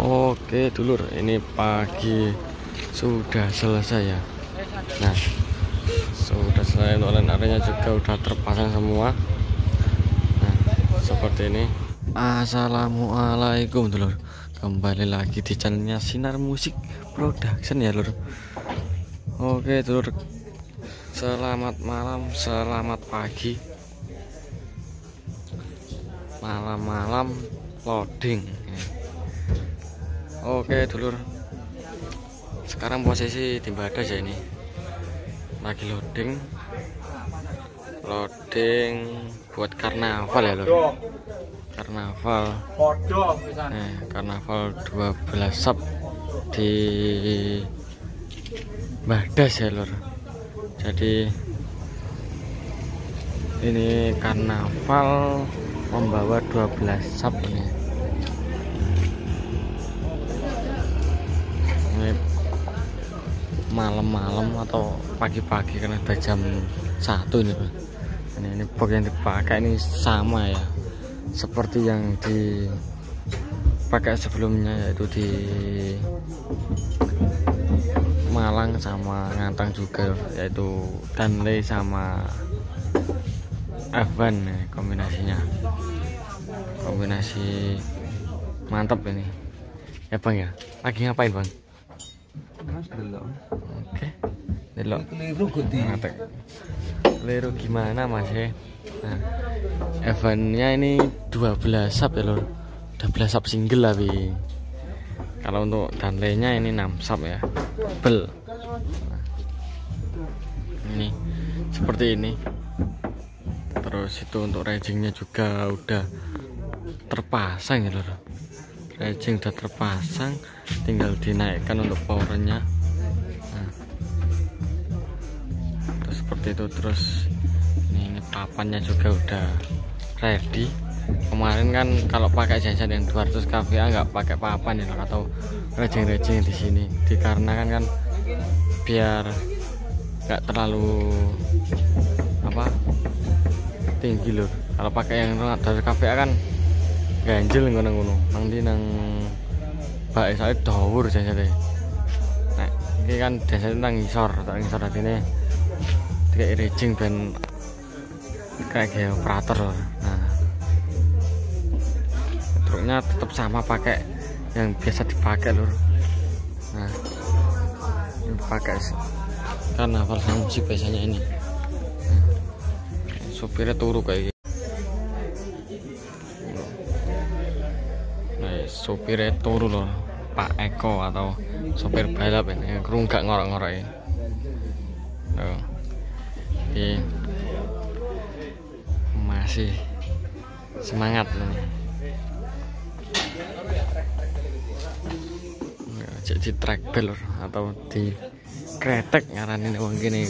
Oke dulur. Ini pagi. Sudah selesai ya? Nah sudah selesai online areanya juga udah terpasang semua. Nah seperti ini. Assalamualaikum dulur. Kembali lagi di channelnya Sinar Musik Production ya dulur. Oke dulur. Selamat malam Selamat pagi. Malam-malam loading Oke dulur. Sekarang posisi di Badas ya ini. Lagi loading. Loading Buat karnaval ya lur? Karnaval. Eh, Karnaval 12 sub Di Badas ya lur? Jadi Ini karnaval Membawa 12 sub ini malam-malam atau pagi-pagi karena udah jam satu ini ini, ini box yang dipakai ini sama ya. Seperti yang dipakai sebelumnya yaitu di Malang sama Ngantang juga yaitu Danley sama Evan kombinasinya. Kombinasi mantap ini. Ya bang ya? Lagi ngapain bang Oke. Delok. Keliru. Keliru gimana Mas ya? Nah, eventnya ini 12 sub ya lor. 12 sub single lah bi. Kalau untuk danlenya ini 6 sub ya. Bel. Nah, ini seperti ini. Terus itu untuk ragingnya juga udah terpasang ya lor. Raging udah terpasang tinggal dinaikkan untuk powernya. Nah, terus seperti itu terus ini, ini papannya juga udah ready. Kemarin kan kalau pakai jansan yang 200 kVA nggak pakai papan ya atau rejing-rejing di sini. Dikarenakan kan biar nggak terlalu apa tinggi loh. Kalau pakai yang dari KVA kan ganjil ngono-ngono nanti nang Pak saya dawur jajane. Nek iki kan desane nang ngisor, tak ngisor atine kayak rejing ben kayak kayak operator. Nah. Truknya tetap sama pakai yang biasa dipakai lur. Nah. Ini pakai karena musik biasanya ini. Nah. Supirnya turu kayak gitu. sopir turu loh Pak Eko atau sopir balap ini kerung gak ngorok-ngorok ini Jadi masih semangat nih jadi track bell atau di kretek ngaranin uang gini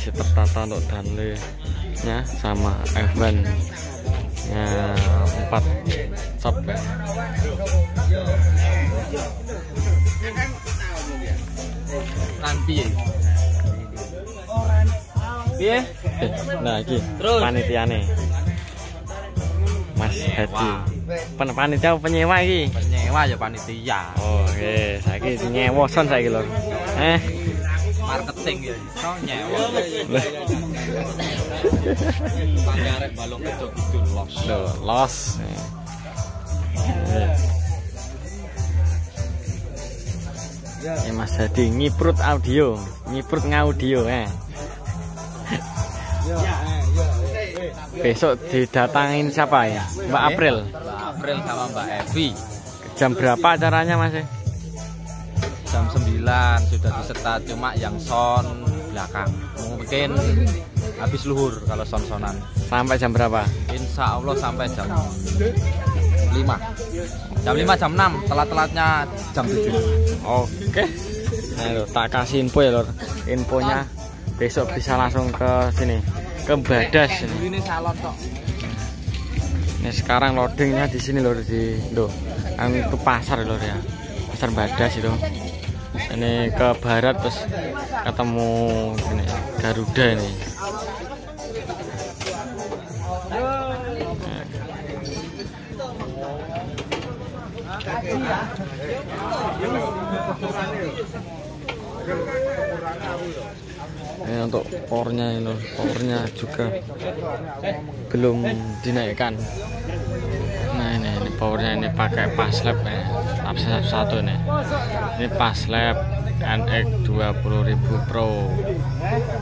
masih tertata untuk danle nya sama Evan nya empat sub ya. nanti. Ya nah ini panitiane. Mas Hadi. Pen panitia penyewa iki? Penyewa ya panitia. Oh oke. Saiki nyewa son saiki lho. Eh marketing ya. Iso nyewa pangarep balong itu gitu los los ini Mas Hadi ngiprut audio. Ngiprut ngaudio eh. Besok didatangin siapa ya? Mbak April. Mbak April sama Mbak Evi. Jam berapa acaranya Mas 9 sudah diserta cuma yang son belakang. Mungkin habis luhur kalau son-sonan sampai jam berapa? Insya Allah sampai jam 5 jam 5 jam 6 telat-telatnya jam 7 oke. Nah lo tak kasih info ya lor. Infonya besok bisa langsung ke sini ke Badas ini. Ini salon kok ini sekarang loadingnya di sini lor di lo itu pasar lor ya. Pasar Badas itu ini ke barat terus ketemu ini Garuda ini. Ini untuk powernya ini powernya juga belum dinaikkan. Nah ini, ini powernya ini pakai paslap ya lap satu nih ini. Paslap NX 20.000 Pro.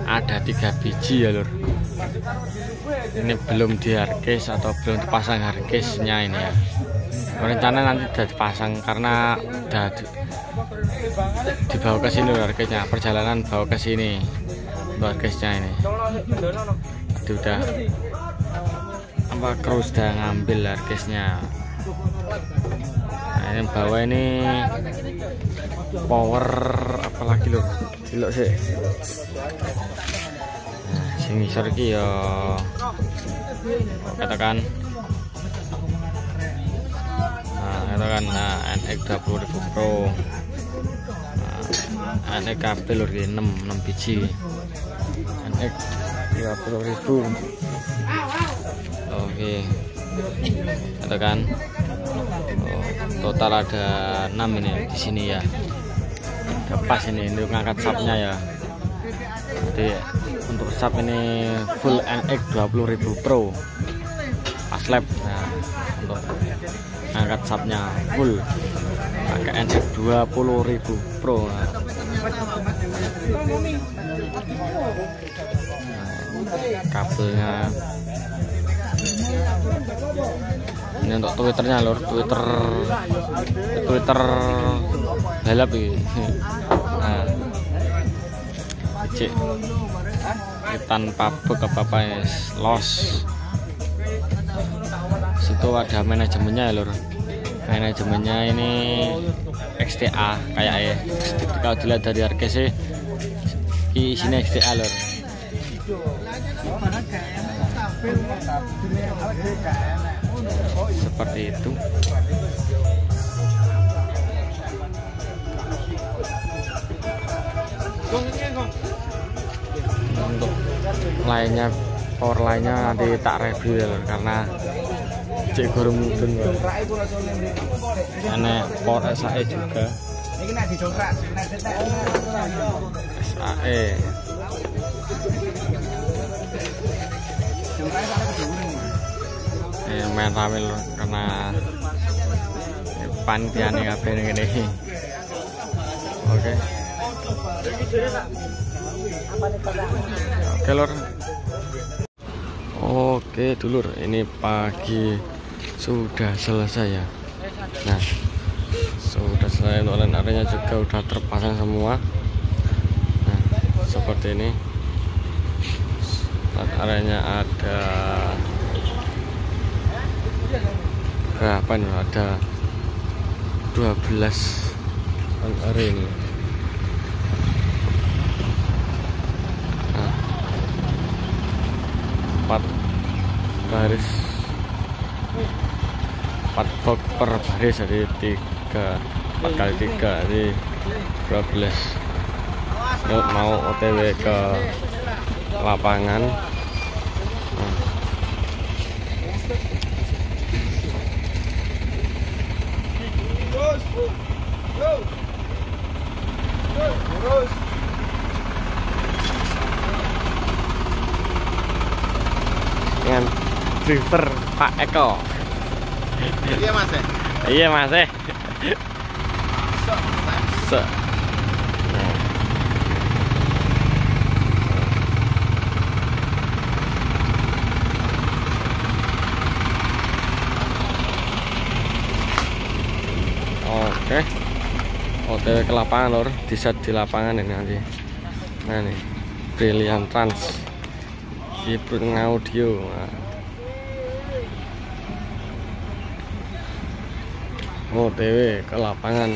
Ada tiga biji ya lur. Ini belum di hardcase atau belum dipasang hardcase nya ini ya. Rencana nanti udah dipasang karena udah dibawa ke sini hardcase nya perjalanan bawa ke sini hardcase nya ini. Aduh, udah apa kru udah ngambil hardcase nya nah, ini bawa ini power apalagi loh delok sih nah sing ngisor iki ya katakan. Nah katakan nah NX 20000 Pro. Nah, NX kabel lur 6 6 biji. NX 30000 oke. Katakan. oh, total ada 6 ini di sini ya. Udah pas ini untuk ngangkat sapnya ya. Jadi untuk sap ini full NX 20000 Pro. Pas lab nah, untuk ngangkat sapnya full. Pakai NX 20000 Pro nah. Nah, kabelnya ini untuk twitternya lor twitter. Twitter balap ini nah. Cek tanpa bug apa apa los. Situ ada manajemennya ya lor manajemennya ini XTA kayak ya kalau dilihat dari harga sih isinya XTA lor seperti itu. Untuk lainnya power lainnya nanti tak review ya karena cek gurung mudun karena power SAE juga. SAE eh, main rame loh karena panitia nih kabeh ini oke. Oke lor oke dulur. Ini pagi sudah selesai ya. Nah sudah selesai untuk lain juga udah terpasang semua. Nah seperti ini areanya ada berapa nih? Ada 12 area ini. Nah, 4 baris. 4 box per baris jadi 3 4 kali 3 jadi 12 Yuk, mau otw ke lapangan driver Pak Eko Iya mas ya. iya mas eh Se Oke. OTW ke lapangan lor, di set di lapangan ini nanti. Nah nih, Brilliant Trans. Hibrid audio. Nah. OTW ke lapangan